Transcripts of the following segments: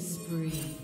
spree.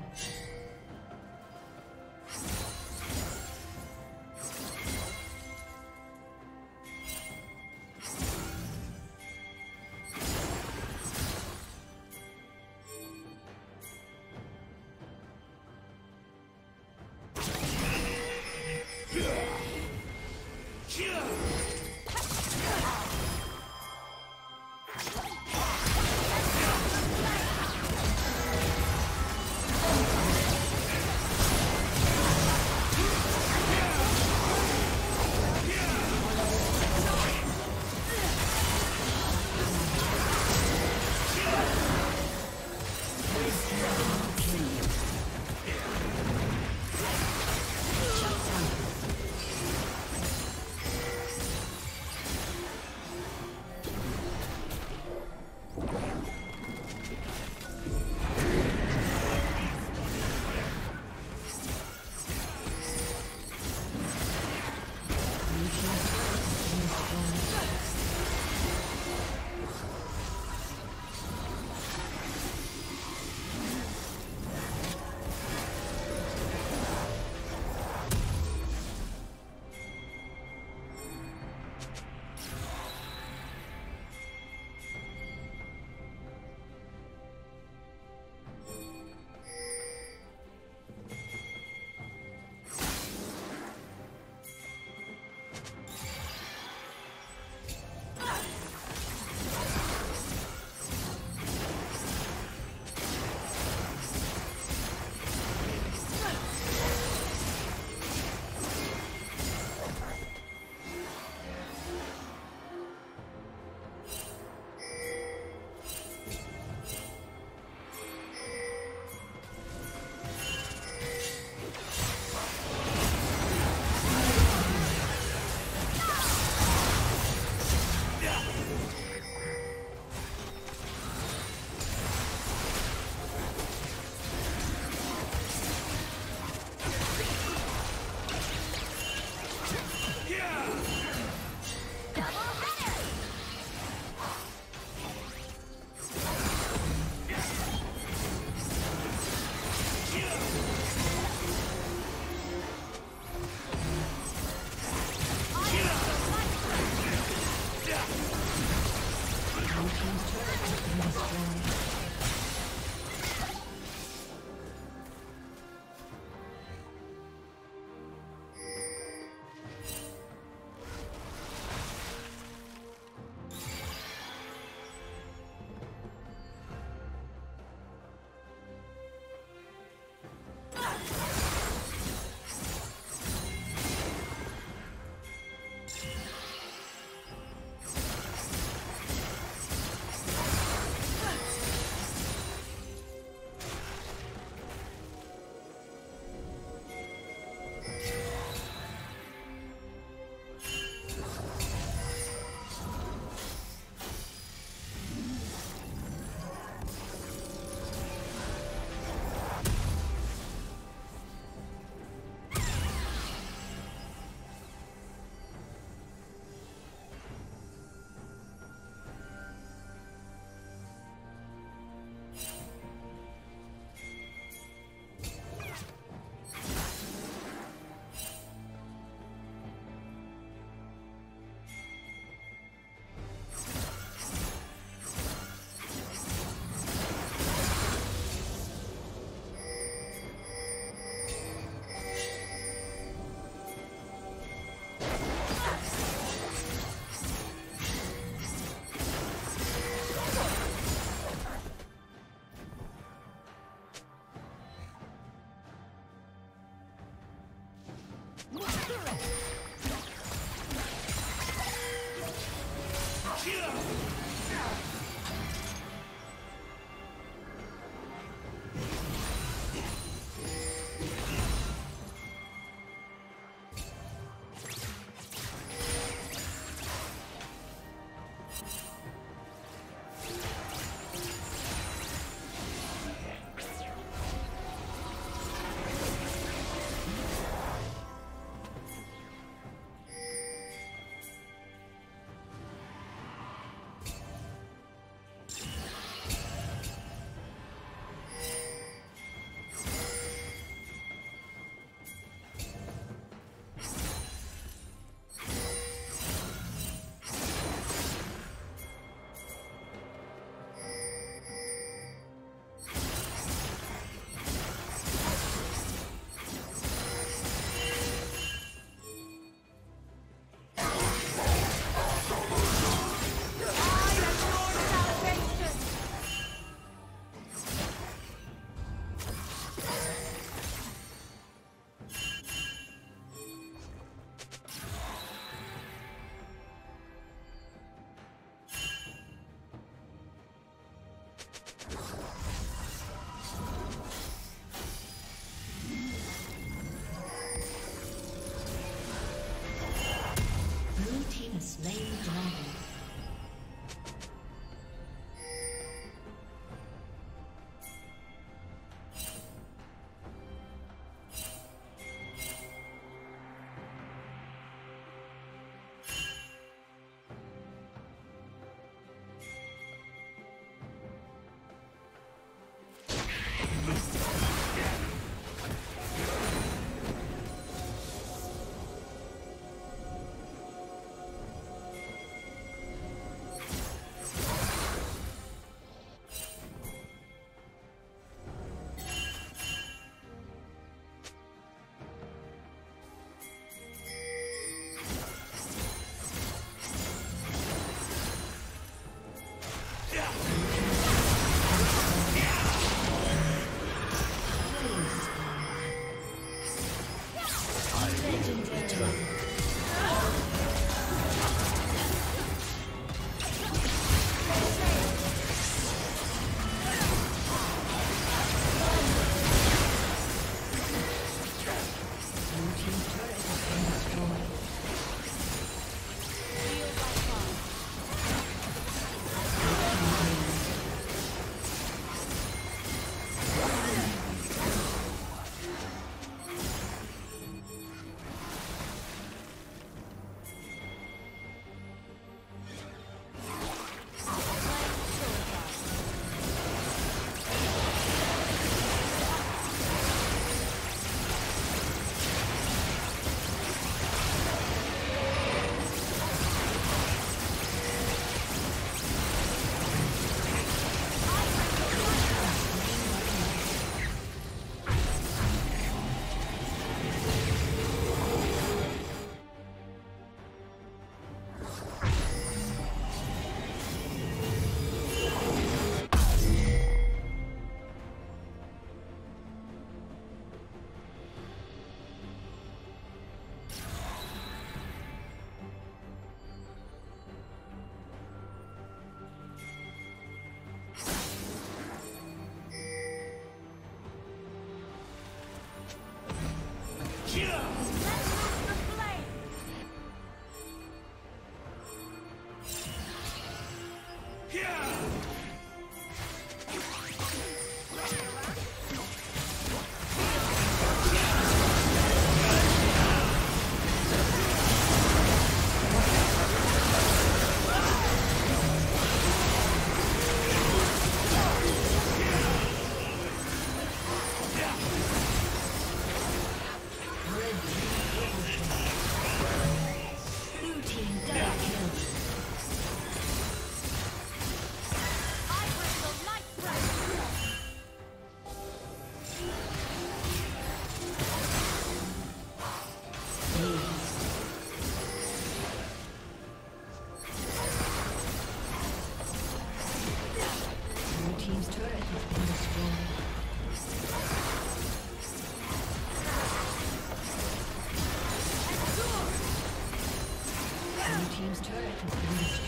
Blue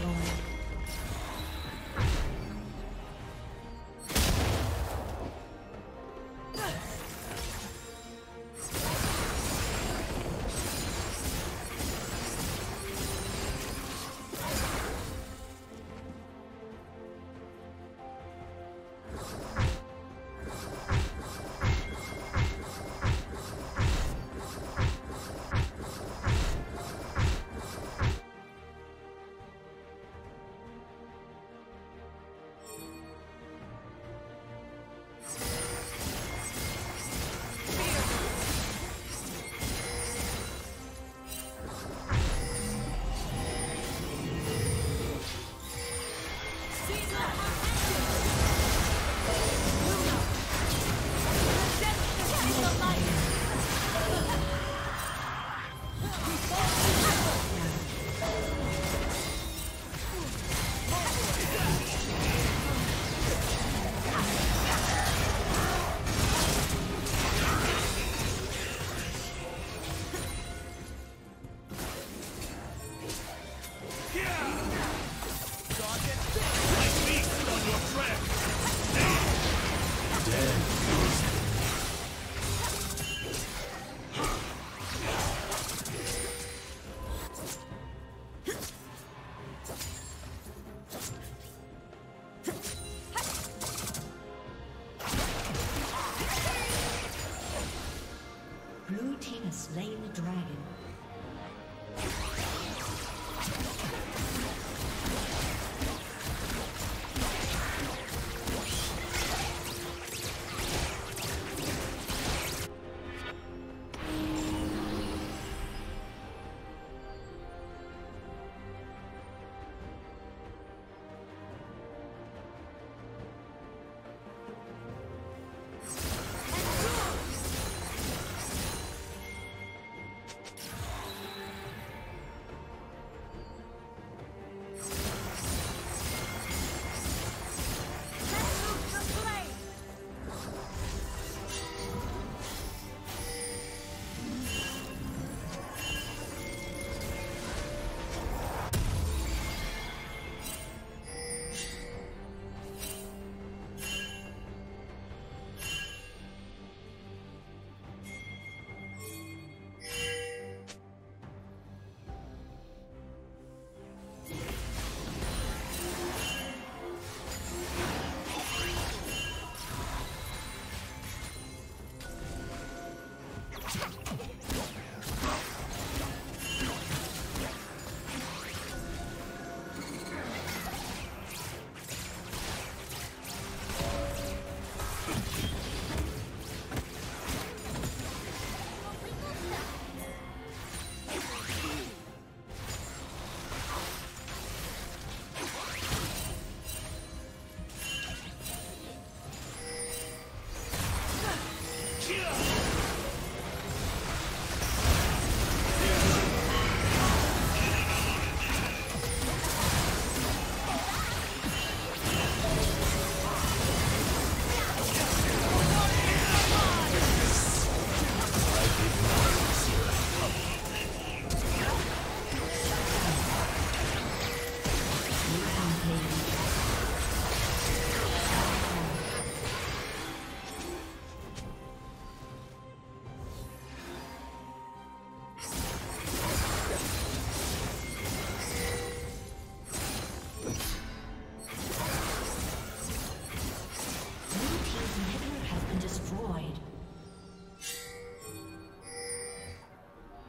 been